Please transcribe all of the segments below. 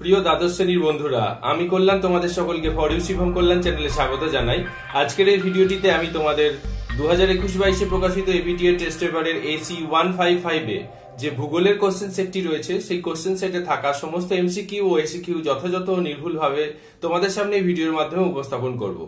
প্রিয় দ্বাদশ শ্রেণির বন্ধুরা, আমি কল্যাণ তোমাদের সকলকে ফর ইউ কল্যাণ চ্যানেলে স্বাগত জানাই। আজকের এই ভিডিওটিতে আমি তোমাদের দু হাজার একুশ বাইশে প্রকাশিত এবিটি এর টেস্ট পেপারের এসি ওয়ান ফাইভ ফাইভে যে ভূগোলের কোশ্চেন সেটটি রয়েছে, সেই কোশ্চেন সেটে থাকা সমস্ত এমসি কিউ ও এসিকিউ যথাযথ নির্ভুলভাবে তোমাদের সামনে ভিডিওর মাধ্যমে উপস্থাপন করব।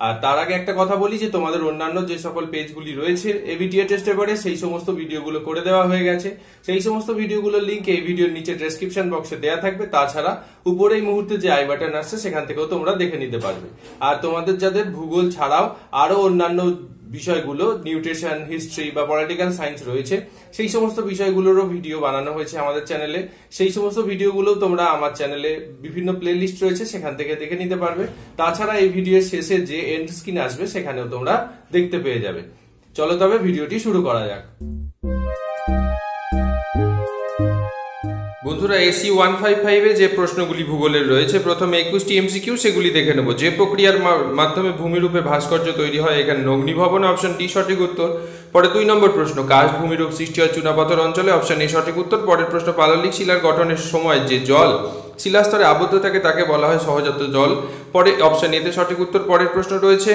আর তার আগে একটা কথা বলি যে তোমাদের অন্যান্য যে সকল পেজগুলি রয়েছে এবিটিএ টেস্ট পেপারে সেই সমস্ত ভিডিওগুলো করে দেওয়া হয়ে গেছে। সেই সমস্ত ভিডিওগুলোর লিঙ্ক এই ভিডিওর নিচে ডেসক্রিপশন বক্সে দেওয়া থাকবে। তাছাড়া উপরে এই মুহূর্তে যে আই বাটন আসছে, সেখান থেকেও তোমরা দেখে নিতে পারবে। আর তোমাদের যাদের ভূগোল ছাড়াও আরও অন্যান্য বিষয়গুলো, নিউট্রিশন, হিস্ট্রি বা পলিটিক্যাল সায়েন্স রয়েছে, সেই সমস্ত বিষয়গুলোরও ভিডিও বানানো হয়েছে আমাদের চ্যানেলে। সেই সমস্ত ভিডিওগুলো তোমরা আমার চ্যানেলে বিভিন্ন প্লেলিস্ট রয়েছে, সেখান থেকে দেখে নিতে পারবে। তাছাড়া এই ভিডিওর শেষে যে এন্ড স্ক্রিন আসবে, সেখানেও তোমরা দেখতে পেয়ে যাবে। চলো তবে ভিডিওটি শুরু করা যাক। বন্ধুরা, এসি ওয়ান ফাইভ ফাইভে যে প্রশ্নগুলি ভূগোলের রয়েছে, প্রথমে একুশটি এমসিকিউ সেগুলি দেখে নেব। যে প্রক্রিয়ার মাধ্যমে ভূমিরূপে ভাস্কর্য তৈরি হয়, এখানে অগ্নিভবন অপশন ডি সঠিক উত্তর। পরে দুই নম্বর প্রশ্ন, কাশ ভূমিরূপ সৃষ্টি হয় চুনাপাথর অঞ্চলে অপশন এ সঠিক উত্তর। পরের প্রশ্ন, পাললিক শিলার গঠনের সময় যে জল শিলাস্তরে আবদ্ধ থাকে তাকে বলা হয় সহজাত জল। পরে অপশন এতে সঠিক উত্তর, পরের প্রশ্ন রয়েছে,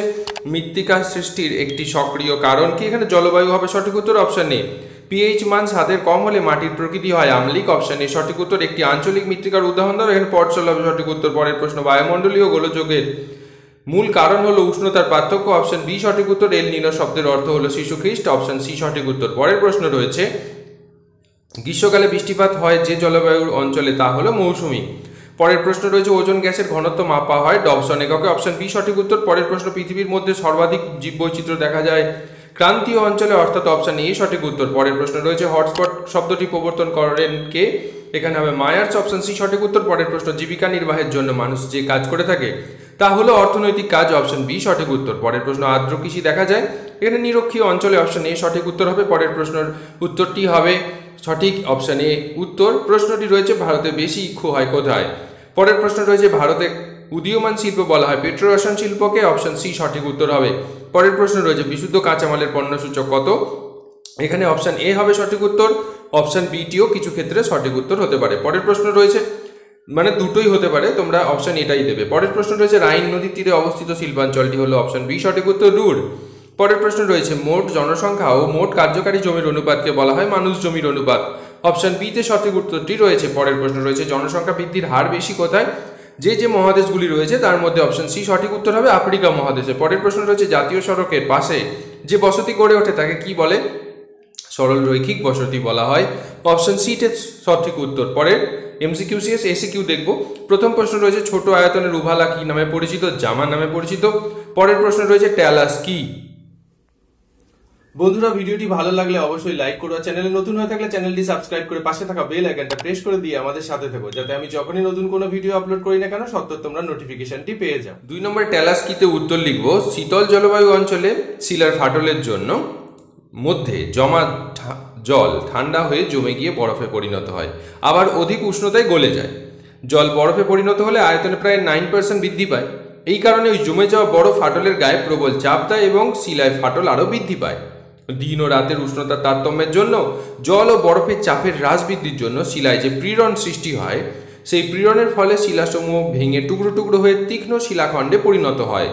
মৃত্তিকা সৃষ্টির একটি সক্রিয় কারণ কি? এখানে জলবায়ু হবে সঠিক উত্তর অপশন এ পিএইচ মান সাতের কম হলে মাটির প্রকৃতি হয় আমলিক অপশনে সঠিক উত্তর, একটি আঞ্চলিক মৃত্তিকার উদাহরণ দাও এখানে পটসল হবে সঠিক উত্তর, পরের প্রশ্ন বায়ুমণ্ডলীয় গোলযোগের মূল কারণ হলো উষ্ণতার পার্থক্য অপশন বি সঠিক উত্তর এল নিনো শব্দের অর্থ হলো শিশু খ্রিস্ট অপশন সি সঠিক উত্তর, পরের প্রশ্ন রয়েছে গ্রীষ্মকালে বৃষ্টিপাত হয় যে জলবায়ুর অঞ্চলে, তা হলো মৌসুমি। পরের প্রশ্ন রয়েছে, ওজন গ্যাসের ঘনত্ব মাপা হয় ডবসন এককে। অপশন বি, সঠিক উত্তর। পরের প্রশ্ন, পৃথিবীর মধ্যে সর্বাধিক জীববৈচিত্র্য দেখা যায় ক্রান্তীয় অঞ্চলে, অর্থাৎ অপশন এ, সঠিক উত্তর। পরের প্রশ্ন রয়েছে, হটস্পট শব্দটি প্রবর্তন করেন কে? এখানে হবে মায়ার্স, অপশন সি, সঠিক উত্তর। পরের প্রশ্ন, জীবিকা নির্বাহের জন্য মানুষ যে কাজ করে থাকে, তা হলো অর্থনৈতিক কাজ, অপশন বি, সঠিক উত্তর। পরের প্রশ্ন, আর্দ্র কৃষি দেখা যায়, এখানে নিরক্ষীয় অঞ্চলে অপশন এ, সঠিক উত্তর হবে। পরের প্রশ্নের উত্তরটি হবে সঠিক অপশন এ উত্তর। প্রশ্নটি রয়েছে ভারতে বেশি ইক্ষু হয় কোথায়? পরের প্রশ্ন রয়েছে, ভারতে উদীয়মান শিল্প বলা হয় পেট্রোরসায়ন শিল্পকে অপশান সি সঠিক উত্তর হবে। পরের প্রশ্ন রয়েছে, বিশুদ্ধ কাঁচামালের পণ্য সূচক কত? এখানে অপশান এ হবে সঠিক উত্তর অপশান বিটিও কিছু ক্ষেত্রে সঠিক উত্তর হতে পারে। পরের প্রশ্ন রয়েছে মানে দুটোই হতে পারে, তোমরা অপশান এটাই দেবে। পরের প্রশ্ন রয়েছে, রাইন নদীর তীরে অবস্থিত শিল্পাঞ্চলটি হলো অপশান বি সঠিক উত্তর, রুড। পরের প্রশ্ন রয়েছে, মোট জনসংখ্যা ও মোট কার্যকারী জমির অনুপাতকে বলা হয় মানুষ জমির অনুপাত। অপশন বিতে সঠিক উত্তরটি রয়েছে, পরের প্রশ্ন রয়েছে, জনসংখ্যা বৃদ্ধির হার বেশি কোথায়? যে যে মহাদেশগুলি রয়েছে, তার মধ্যে অপশন সি সঠিক উত্তর হবে আফ্রিকা মহাদেশে। পরের প্রশ্ন রয়েছে, জাতীয় সড়কের পাশে যে বসতি গড়ে ওঠে, তাকে কি বলে? সরল রৈখিক বসতি বলা হয়। অপশন সিটে সঠিক উত্তর। পরের এমসিকিউ এমসিকিউসিএস এসিকিউ দেখব। প্রথম প্রশ্ন রয়েছে, ছোট আয়তনের উভালা কি নামে পরিচিত? জামা নামে পরিচিত। পরের প্রশ্ন রয়েছে, ট্যালাস কি? বন্ধুরা, ভিডিওটি ভালো লাগলে অবশ্যই লাইক করো চ্যানেলে নতুন হয়ে থাকলে চ্যানেলটি সাবস্ক্রাইব করে পাশে থাকা বেল আইকনটা প্রেস করে দিয়ে আমাদের সাথে থেকো, যাতে আমি যখনই নতুন কোনো ভিডিও আপলোড করি না কেন সত্ত্বর তোমরা নোটিফিকেশনটি পেয়ে যাও। দুই নম্বর ট্যালাস্কিতে উত্তর লিখব, শীতল জলবায়ু অঞ্চলে শিলার ফাটলের জন্য মধ্যে জমা জল ঠান্ডা হয়ে জমে গিয়ে বরফে পরিণত হয়, আবার অধিক উষ্ণতায় গলে যায়। জল বরফে পরিণত হলে আয়তনে প্রায় নাইন পার্সেন্ট বৃদ্ধি পায়। এই কারণে ওই জমে যাওয়া বড় ফাটলের গায়ে প্রবল চাপ দেয় এবং শিলায় ফাটল আরও বৃদ্ধি পায়। দিন ও রাতের উষ্ণতার তারতম্যের জন্য, জল ও বরফের চাপের হ্রাস বৃদ্ধির জন্য শিলায় যে প্রীড়ন সৃষ্টি হয়, সেই প্রীড়নের ফলে শিলাসমূহ ভেঙে টুকরো টুকরো হয়ে তীক্ষ্ণ শিলাখণ্ডে পরিণত হয়।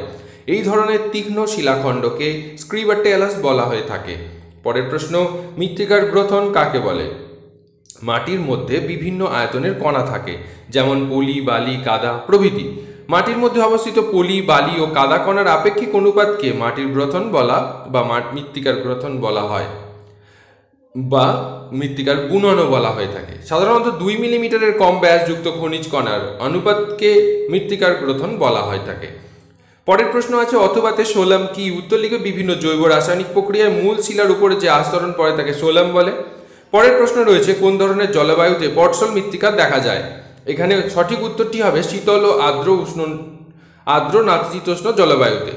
এই ধরনের তীক্ষ্ণ শিলাখণ্ডকে স্ক্রিবাটেলাস বলা হয়ে থাকে। পরের প্রশ্ন, মৃত্তিকার গ্রথন কাকে বলে? মাটির মধ্যে বিভিন্ন আয়তনের কণা থাকে, যেমন পলি, বালি, কাদা প্রভৃতি। মাটির মধ্যে অবস্থিত পলি, বালি ও কাদা কণার আপেক্ষিক অনুপাতকে মাটির গ্রথন বলা বা মৃত্তিকার গ্রথন বলা হয় বা মৃত্তিকার গুণনও বলা হয়ে থাকে। সাধারণত দুই মিলিমিটারের কম ব্যাসযুক্ত খনিজ কণার অনুপাতকে মৃত্তিকার গ্রথন বলা হয় থাকে। পরের প্রশ্ন আছে অথবাতে সোলাম কি? উত্তর লিখে বিভিন্ন জৈব রাসায়নিক প্রক্রিয়ায় মূল শিলার উপরে যে আস্তরণ পড়ে তাকে সোলাম বলে। পরের প্রশ্ন রয়েছে, কোন ধরনের জলবায়ুতে পটসল মৃত্তিকা দেখা যায়? এখানে সঠিক উত্তরটি হবে শীতল ও আর্দ্র উষ্ণ, আর্দ্র নাতিশীতোষ্ণ জলবায়ুতে।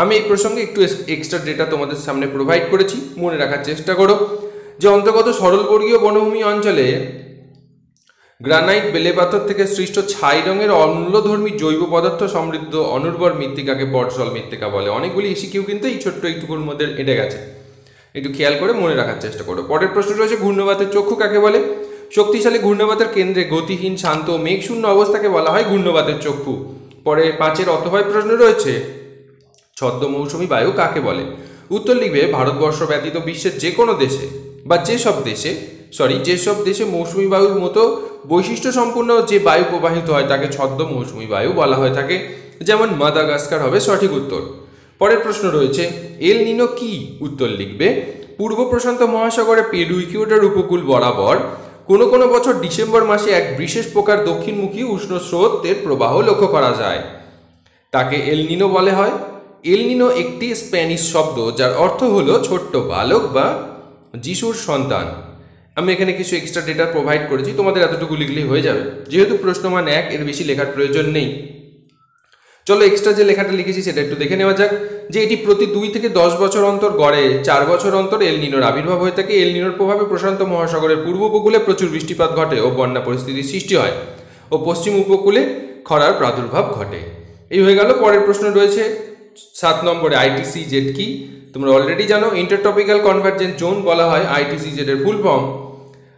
আমি এই প্রসঙ্গে একটু এক্সট্রা ডেটা তোমাদের সামনে প্রোভাইড করেছি, মনে রাখার চেষ্টা করো। যে অন্তর্গত সরলবর্গীয় বনভূমি অঞ্চলে গ্রানাইট বেলে পাথর থেকে সৃষ্ট ছাই রঙের অম্লধর্মী জৈব পদার্থ সমৃদ্ধ অনুর্বর মৃত্তিকাকে পটসল মৃত্তিকা বলে। অনেকগুলি এসিকিউ কিন্তু এই ছোট্ট একটুকুর মধ্যে এঁটে গেছে। একটু খেয়াল করে মনে রাখার চেষ্টা করো। পরের প্রশ্ন রয়েছে, ঘূর্ণবাতের চক্ষু কাকে বলে? শক্তিশালী ঘূর্ণবাতের কেন্দ্রে গতিহীন, শান্ত মেঘশূন্য অবস্থাকে বলা হয় ঘূর্ণবাতের চক্ষু। পরে পাঁচের অথবায় প্রশ্ন রয়েছে, ছদ্ম মৌসুমী বায়ু কাকে বলে? উত্তর লিখবে, ভারতবর্ষ ব্যতীত বিশ্বের যে কোনো দেশে বা যেসব দেশে সরি যেসব দেশে মৌসুমী বায়ুর মতো বৈশিষ্ট্য সম্পূর্ণ যে বায়ু প্রবাহিত হয় তাকে ছদ্ম মৌসুমী বায়ু বলা হয়ে থাকে। যেমন মাদাগাস্কার হবে সঠিক উত্তর। পরের প্রশ্ন রয়েছে, এল নিনো কি? উত্তর লিখবে, পূর্ব প্রশান্ত মহাসাগরে পেরু উপকূল বরাবর কোনো কোনো বছর ডিসেম্বর মাসে এক বিশেষ প্রকার দক্ষিণমুখী উষ্ণ স্রোতের প্রবাহ লক্ষ্য করা যায়। তাকে এলনিনো বলে হয়। এলনিনো একটি স্প্যানিশ শব্দ যার অর্থ হলো ছোট্ট বালক বা যিশুর সন্তান। আমি এখানে কিছু এক্সট্রা ডেটা প্রোভাইড করেছি, তোমাদের এতটুকু লিখলেই হয়ে যাবে। যেহেতু প্রশ্নমান এক, এর বেশি লেখার প্রয়োজন নেই। চলো এক্সট্রা যে লেখাটা লিখেছি সেটা একটু দেখে নেওয়া যাক। যে এটি প্রতি দুই থেকে দশ বছর অন্তর গড়ে, চার বছর অন্তর এল নিনোর আবির্ভাব হয়ে থাকে। এল নিনোর প্রভাবে প্রশান্ত মহাসাগরের পূর্ব উপকূলে প্রচুর বৃষ্টিপাত ঘটে ও বন্যা পরিস্থিতির সৃষ্টি হয়। ও পশ্চিম উপকূলে খরার প্রাদুর্ভাব ঘটে। এই হয়ে গেল, পরের প্রশ্ন রয়েছে, সাত নম্বরে আইটিসি জেড কি? তোমরা অলরেডি জানো ইন্টারটপিক্যাল কনভার্জেন্ট জোন বলা হয় আইটিসি জেড এর ফুল ফর্ম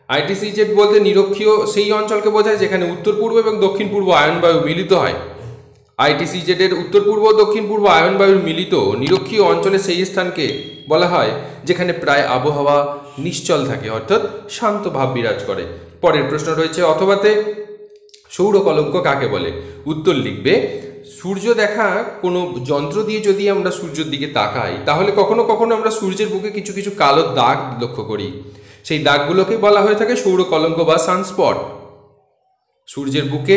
আইটিসি জেড বলতে নিরক্ষীয় সেই অঞ্চলকে বোঝায় যেখানে উত্তর পূর্ব এবং দক্ষিণ পূর্ব আয়নবায়ু মিলিত হয়। আইটিসি জেডের উত্তর পূর্ব ও দক্ষিণ পূর্ব আয়নবায়ুর মিলিত নিরক্ষীয় অঞ্চলে সেই স্থানকে বলা হয়, যেখানে প্রায় আবহাওয়া নিশ্চল থাকে, অর্থাৎ শান্ত ভাব বিরাজ করে। পরের প্রশ্ন রয়েছে, অথবাতে সৌর কলঙ্ক কাকে বলে? উত্তর লিখবে, সূর্য দেখা কোনো যন্ত্র দিয়ে যদি আমরা সূর্যের দিকে তাকাই, তাহলে কখনো কখনো আমরা সূর্যের বুকে কিছু কিছু কালো দাগ লক্ষ্য করি। সেই দাগগুলোকে বলা হয়ে থাকে সৌর কলঙ্ক বা সানস্পট। সূর্যের বুকে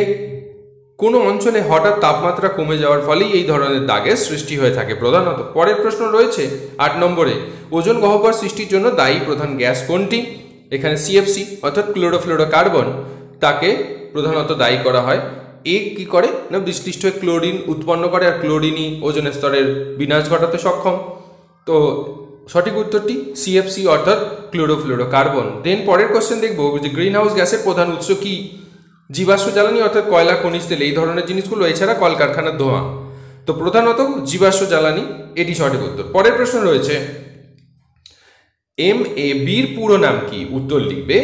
কোনো অঞ্চলে হঠাৎ তাপমাত্রা কমে যাওয়ার ফলেই এই ধরনের দাগের সৃষ্টি হয়ে থাকে। প্রধানত, পরের প্রশ্ন রয়েছে আট নম্বরে, ওজন গহ্বর সৃষ্টির জন্য দায়ী প্রধান গ্যাস কোনটি? এখানে সিএফসি অর্থাৎ ক্লোরোফ্লোরো কার্বন তাকে প্রধানত দায়ী করা হয়। এ কি করে? না বিশ্লিষ্ট ক্লোরিন উৎপন্ন করে আর ক্লোরিনই ওজন স্তরের বিনাশ ঘটাতে সক্ষম। তো সঠিক উত্তরটি সিএফসি অর্থাৎ ক্লোরোফ্লোরো কার্বন দেন পরের কোশ্চেন দেখব যে গ্রিন হাউস গ্যাসের প্রধান উৎস কি? জীবাশ্ম জ্বালানি অর্থাৎ কয়লা, খনিজ, তেল এই ধরনের জিনিসগুলো, এছাড়া কলকারখানার ধোঁয়া। তো প্রধানত জীবাশ্ম জ্বালানি, এটি সঠিক উত্তর। পরের প্রশ্ন রয়েছে এম এ বির পুরো নাম কি? উত্তর লিখবে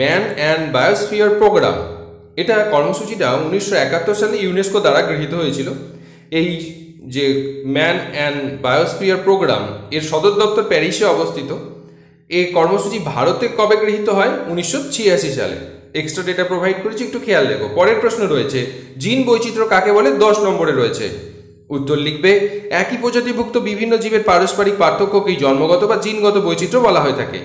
ম্যান অ্যান্ড বায়োস্ফিয়ার প্রোগ্রাম এটা কর্মসূচিটা উনিশশো একাত্তর সালে ইউনেস্কো দ্বারা গৃহীত হয়েছিল। এই যে ম্যান অ্যান্ড বায়োস্ফিয়ার প্রোগ্রাম এর সদর দপ্তর প্যারিসে অবস্থিত। এই কর্মসূচি ভারতে কবে গৃহীত হয়? উনিশশো ছিয়াশি সালে। এক্সট্রা ডেটা প্রোভাইড করেছি, একটু খেয়াল রেখো। পরের প্রশ্ন রয়েছে, জিন বৈচিত্র্য কাকে বলে? দশ নম্বরে রয়েছে। উত্তর লিখবে, একই প্রজাতিভুক্ত বিভিন্ন জীবের পারস্পরিক পার্থক্যকেই জন্মগত বা জিনগত বৈচিত্র্য বলা হয়ে থাকে।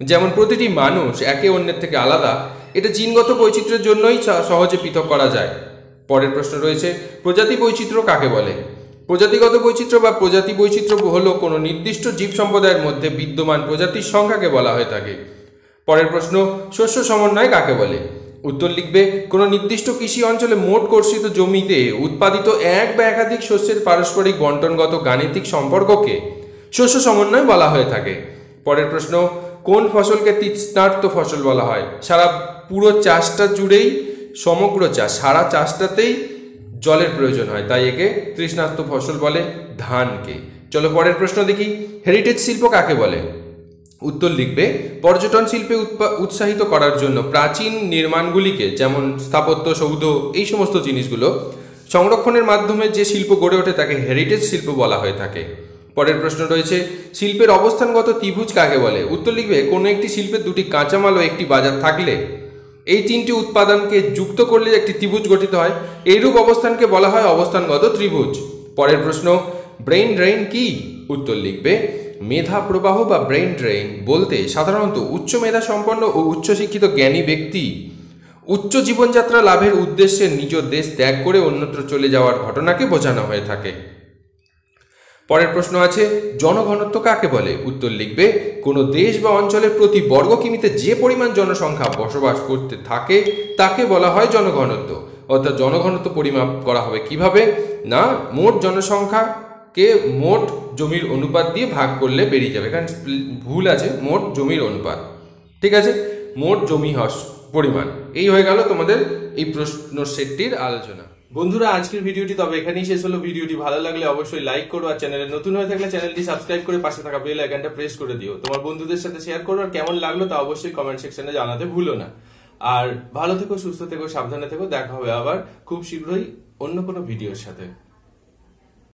যেমন প্রতিটি মানুষ একে অন্যের থেকে আলাদা, এটা জিনগত বৈচিত্র্যের জন্যই সহজে পৃথক করা যায়। পরের প্রশ্ন রয়েছে, প্রজাতি বৈচিত্র্য কাকে বলে? প্রজাতিগত বৈচিত্র্য বা প্রজাতি বৈচিত্র্য হল কোনো নির্দিষ্ট জীব সম্প্রদায়ের মধ্যে বিদ্যমান প্রজাতির সংখ্যাকে বলা হয়ে থাকে। পরের প্রশ্ন, শস্য সমন্বয় কাকে বলে? উত্তর লিখবে, কোনো নির্দিষ্ট কৃষি অঞ্চলে মোট কর্ষিত জমিতে উৎপাদিত এক বা একাধিক শস্যের পারস্পরিক বন্টনগত গাণিতিক সম্পর্ককে শস্য সমন্বয় বলা হয়ে থাকে। পরের প্রশ্ন, কোন ফসলকে তৃষ্ণার্ত ফসল বলা হয়? সারা পুরো চাষটা জুড়েই, সমগ্র চাষ, সারা চাষটাতেই জলের প্রয়োজন হয়, তাই একে তৃষ্ণার্ত ফসল বলে ধানকে। চলো পরের প্রশ্ন দেখি, হেরিটেজ শিল্প কাকে বলে? উত্তর লিখবে, পর্যটন শিল্পে উৎসাহিত করার জন্য প্রাচীন নির্মাণগুলিকে যেমন স্থাপত্য, সৌধ, এই সমস্ত জিনিসগুলো সংরক্ষণের মাধ্যমে যে শিল্প গড়ে ওঠে তাকে হেরিটেজ শিল্প বলা হয়ে থাকে। পরের প্রশ্ন রয়েছে, শিল্পের অবস্থানগত ত্রিভুজ কাকে বলে? উত্তর লিখবে, কোনো একটি শিল্পের দুটি কাঁচামাল ও একটি বাজার থাকলে এই তিনটি উৎপাদনকে যুক্ত করলে একটি ত্রিভুজ গঠিত হয়। এইরূপ অবস্থানকে বলা হয় অবস্থানগত ত্রিভুজ। পরের প্রশ্ন ব্রেইন ড্রেইন কি? উত্তর লিখবে মেধা প্রবাহ বা ব্রেইন ড্রেইন বলতে সাধারণত উচ্চ মেধা সম্পন্ন ও উচ্চশিক্ষিত জ্ঞানী ব্যক্তি উচ্চ জীবনযাত্রা লাভের উদ্দেশ্যে নিজ দেশ ত্যাগ করে অন্যত্র চলে যাওয়ার ঘটনাকে বোঝানো হয়ে থাকে। পরের প্রশ্ন আছে, জনঘনত্ব কাকে বলে? উত্তর লিখবে, কোনো দেশ বা অঞ্চলের প্রতি বর্গ কিমিতে যে পরিমাণ জনসংখ্যা বসবাস করতে থাকে, তাকে বলা হয় জনঘনত্ব। অর্থাৎ জনঘনত্ব পরিমাপ করা হবে কীভাবে? না, মোট জনসংখ্যাকে মোট জমির অনুপাত দিয়ে ভাগ করলে বেরিয়ে যাবে। কারণ ভুল আছে, মোট জমির অনুপাত। ঠিক আছে? মোট জমি হস, পরিমাণ। এই হয়ে গেল তোমাদের এই প্রশ্ন সেটটির আলোচনা। বন্ধুরা, আজকের ভিডিওটি তবে এখানেই শেষ হলো। ভিডিওটি ভালো লাগলে অবশ্যই লাইক করো আর চ্যানেলে নতুন হয়ে থাকলে চ্যানেলটি সাবস্ক্রাইব করে পাশে থাকা বেল আইকনটা প্রেস করে দিও। তোমার বন্ধুদের সাথে শেয়ার করো আর কেমন লাগল তা অবশ্যই কমেন্ট সেকশনে জানাতে ভুলো না। আর ভালো থেকো, সুস্থ থেকো, সাবধানে থেকো। দেখা হবে আবার খুব শীঘ্রই অন্য কোনো ভিডিওর সাথে।